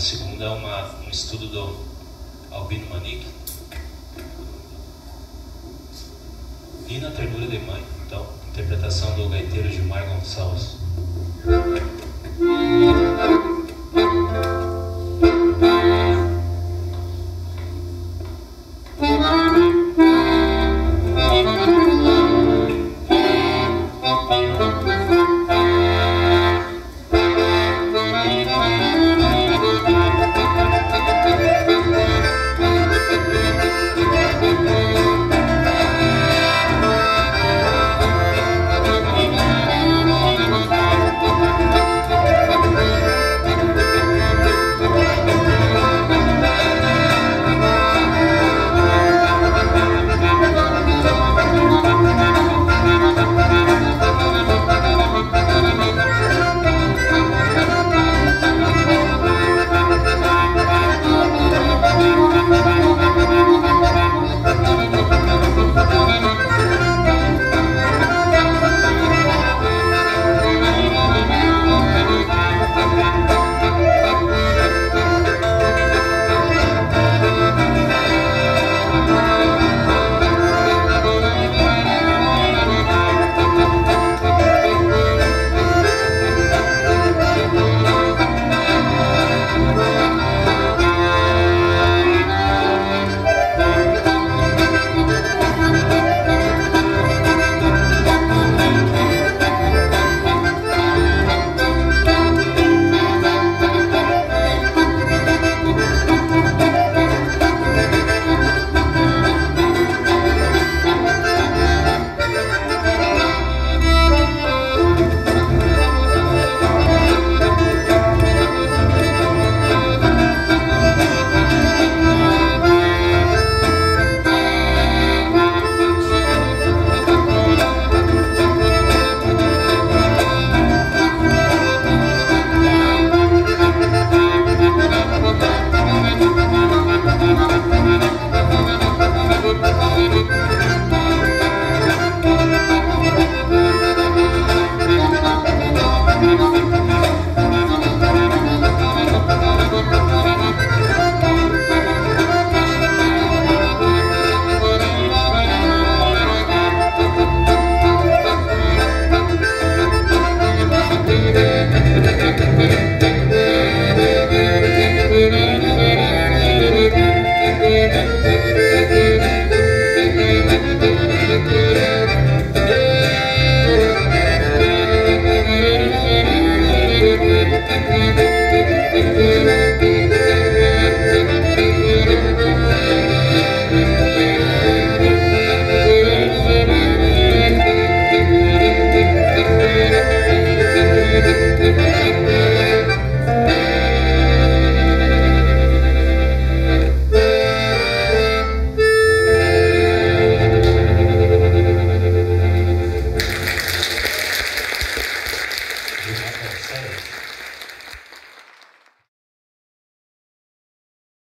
A segunda é uma, um estudo do Albino Manique. E na ternura de mãe, então, interpretação do gaiteiro Gilmar Gonçalves.